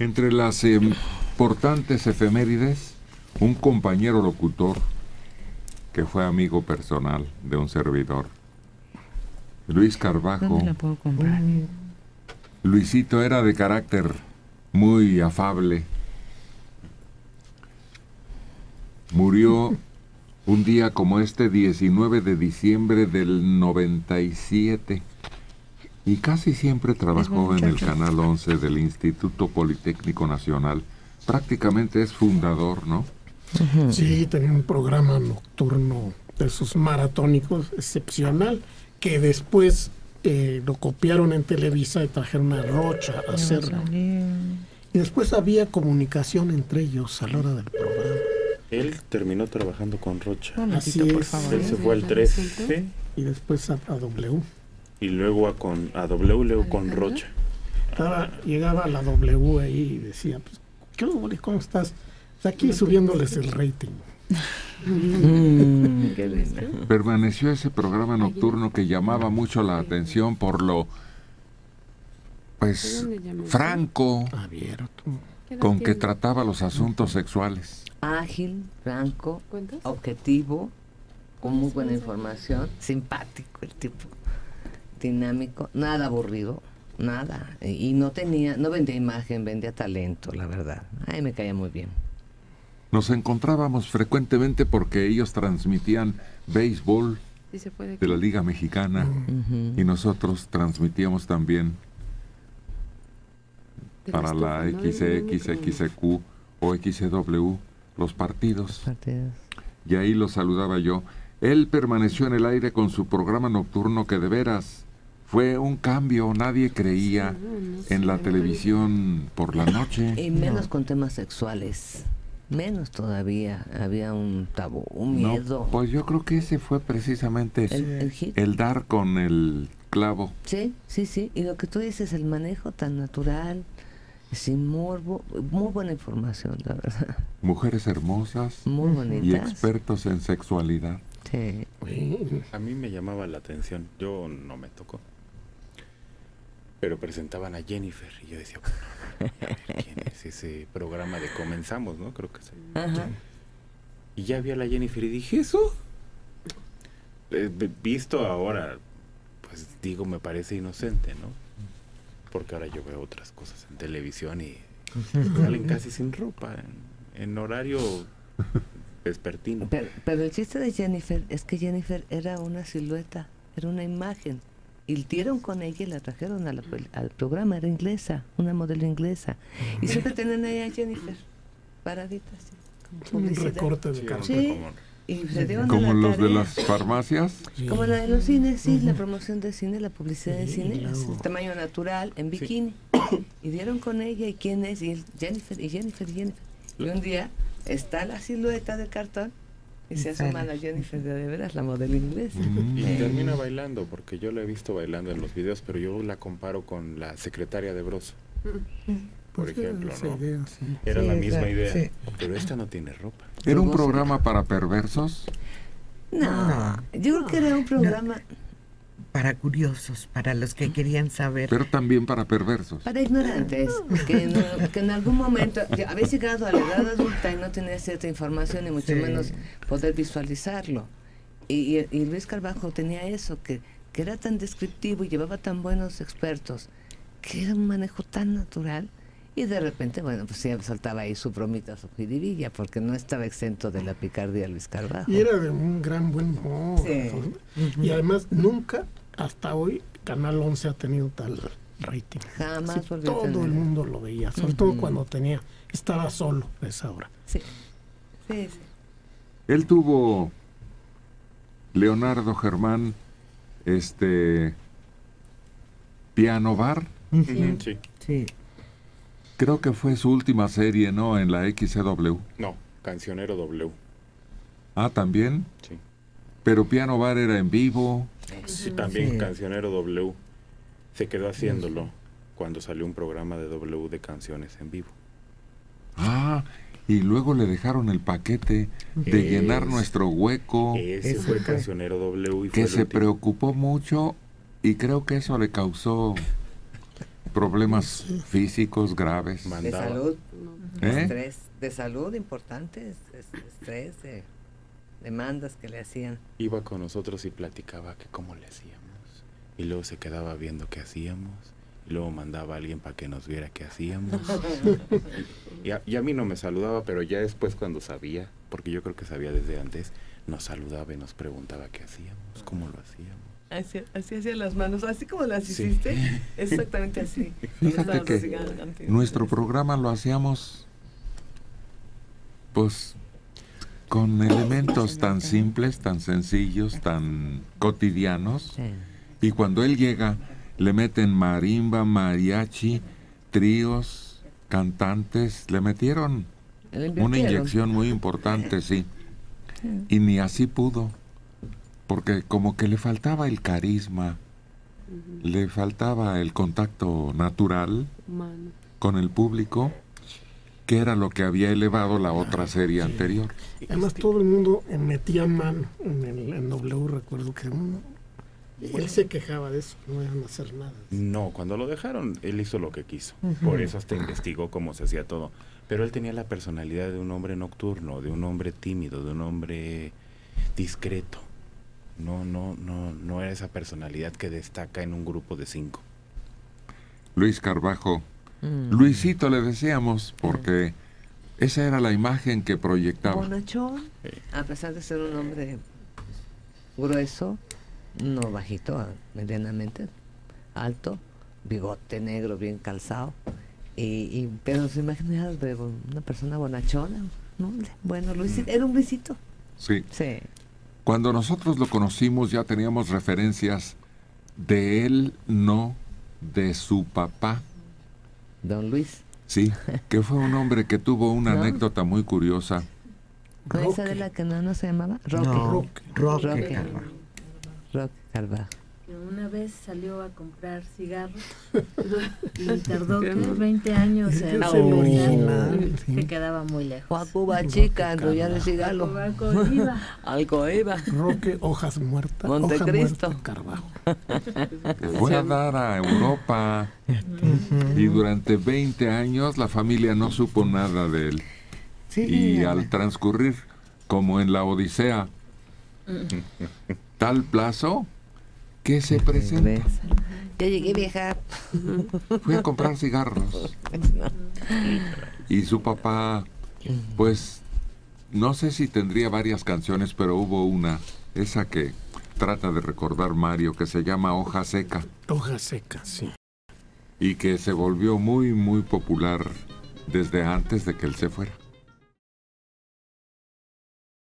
Entre las importantes efemérides, un compañero locutor que fue amigo personal de un servidor, Luis Carbajo. ¿Dónde la puedo comprar? Luisito era de carácter muy afable. Murió un día como este 19 de diciembre del 97 y casi siempre trabajó en el Canal 11 del Instituto Politécnico Nacional. Prácticamente es fundador, ¿no? Sí, tenía un programa nocturno de esos maratónicos excepcional que después eh, lo copiaron en Televisa y trajeron a Rocha a hacerlo. Y después había comunicación entre ellos a la hora del programa. Él terminó trabajando con Rocha. Así por es. favor. Él se fue al 13 Y después a, a W. y luego a, con, a W, luego con Rocha. Estaba- llegaba a la W ahí y decía, pues, ¿qué hubo, ¿Cómo estás? Pues Aquí subiéndoles el rating. Mm, qué lindo. Permaneció ese programa nocturno que llamaba mucho la atención por lo, pues, franco Abierto. ¿Qué edad con que trataba los asuntos sexuales. Ágil, franco, objetivo, con muy buena información, simpático el tipo, dinámico, nada aburrido, nada. Y y no tenía, no vendía imagen, vendía talento, la verdad. Ay, me caía muy bien. Nos encontrábamos frecuentemente porque ellos transmitían béisbol Sí se puede. de la Liga Mexicana y nosotros transmitíamos también para la estufa, ¿no? Era muy XX, XQ o XW los partidos. Partidos. Y ahí lo saludaba yo. Él permaneció en el aire con su programa nocturno que de veras fue un cambio. Nadie creía No, no en la televisión por la noche. Y menos con temas sexuales. Menos todavía. Había un tabú, un No, miedo. pues yo creo que ese fue precisamente el, el hit. el dar con el clavo. Sí, sí, sí. Y lo que tú dices, el manejo tan natural, sin morbo, muy buena información, la verdad. Mujeres hermosas Muy y bonitas. expertos en sexualidad. Sí. A mí me llamaba la atención. Yo no me tocó. Pero presentaban a Jennifer y yo decía, bueno, a ver, ¿quién es ese programa de Comenzamos, no? Creo que sí. Ajá. Y ya vi a la Jennifer y dije, ¿eso? Eh, visto ahora, pues digo, me parece inocente, ¿no? Porque ahora yo veo otras cosas en televisión y salen casi sin ropa, en, en horario vespertino. Pero, pero el chiste de Jennifer es que Jennifer era una silueta, era una imagen. Y dieron con ella y la trajeron a la pel- al programa, era inglesa, una modelo inglesa. Y siempre tenían ahí a Jennifer, paradita así, como Un publicidad. recorte de Sí, carta. Sí. como- Y se dieron Como los de las farmacias. Como la de los cines, sí, la promoción de cine, la publicidad de cine, tamaño natural, en bikini. Y dieron con ella, ¿y quién es? Y Jennifer, y Jennifer, y Jennifer. Y un día está la silueta de cartón y se asoma la Jennifer de, de veras, la modelo inglesa. Mm. Y Eh, termina bailando, porque yo la he visto bailando en los videos, pero yo la comparo con la secretaria de Broso, por Pues, ejemplo, esa ¿no? idea, sí. Era Sí, la misma claro, idea, sí. pero esta no tiene ropa. Era un programa para perversos. No, yo creo que era un programa Para curiosos, para los que querían saber. pero también para perversos. para ignorantes, que, no- que en algún momento habéis llegado a la edad adulta y no tenías cierta información y mucho Sí. menos poder visualizarlo. Y, y- y Luis Carbajo tenía eso, que, que era tan descriptivo y llevaba tan buenos expertos, que era un manejo tan natural. Y de repente, bueno, pues ya soltaba ahí su bromita, su jiribilla, porque no estaba exento de la picardía Luis Carbajo. Y era de un gran buen humor. Sí. Y además nunca, hasta hoy, Canal 11 ha tenido tal rating. Jamás Sí, todo el mundo lo veía, sobre todo cuando tenía, estaba solo a esa hora. Sí, sí, sí. Él tuvo Leonardo Germán, este Piano Bar, Ujú, Sí, Sí. creo que fue su última serie, ¿no? En la XCW. no, Cancionero W. Ah, también. Sí. Pero Piano Bar era en vivo. Sí, también Sí. Cancionero W. Se quedó haciéndolo cuando salió un programa de W de canciones en vivo. Ah, y luego le dejaron el paquete de Es- llenar nuestro hueco, Ese Ese fue fue. Cancionero W y fue que se último. preocupó mucho y creo que eso le causó problemas físicos graves. De Mandaba. salud, ¿Eh? estrés, de salud importante, es- es- estrés, de demandas que le hacían. Iba con nosotros y platicaba que cómo le hacíamos. Y luego se quedaba viendo qué hacíamos. Y luego mandaba a alguien para que nos viera qué hacíamos. y, a, y a mí no me saludaba, pero ya después cuando sabía, porque yo creo que sabía desde antes, nos saludaba y nos preguntaba qué hacíamos, cómo lo hacíamos. Así, así hacía las manos, así como las Sí. hiciste, exactamente así. Fíjate que nuestro programa lo hacíamos pues con elementos tan simples, tan sencillos, tan cotidianos. Sí. Y cuando él llega, le meten marimba, mariachi, tríos, cantantes, le metieron una inyección muy importante, sí. Y ni así pudo, porque como que le faltaba el carisma, le faltaba el contacto natural con el público, que era lo que había elevado la otra serie anterior. Además, todo el mundo metía mano en el en W. Recuerdo que uno- él se quejaba de eso, no iban a hacer nada. No, cuando lo dejaron, él hizo lo que quiso. Por eso hasta investigó cómo se hacía todo. Pero él tenía la personalidad de un hombre nocturno, de un hombre tímido, de un hombre discreto. No, no, no, no era esa personalidad que destaca en un grupo de cinco. Luis Carbajo, Mm. Luisito le decíamos, porque esa era la imagen que proyectaba. Bonachón, a pesar de ser un hombre grueso, no bajito, ah, medianamente alto, bigote negro bien calzado, y, y- pero su imagen era de una persona bonachona. ¿no? Bueno, Luisito, era un Luisito. Sí. Sí. Cuando nosotros lo conocimos ya teníamos referencias de él, no de su papá. Don Luis. Sí, que fue un hombre que tuvo una ¿No? anécdota muy curiosa. ¿Con esa de la que no, no se llamaba? Roque. No, Roque. Roque, Roque. Carvajal. Roque Carvajal. Que una vez salió a comprar cigarros y tardó ¿qué? 20 años que en regresar. Se quedaba muy Fue a lejos. Cuba chica, enrollada de cigarro. Algo iba. Roque, hojas muertas. Montecristo. Hoja muerta, Carbajo. Fue a dar a Europa y durante 20 años la familia no supo nada de él. Sí. Y al transcurrir, como en la Odisea, tal plazo que se presenta. Ya llegué vieja. Fui a comprar cigarros. Y su papá, pues, no sé si tendría varias canciones, pero hubo una, esa que trata de recordar Mario, que se llama Hoja Seca, Hoja seca, sí. y que se volvió muy, muy popular desde antes de que él se fuera.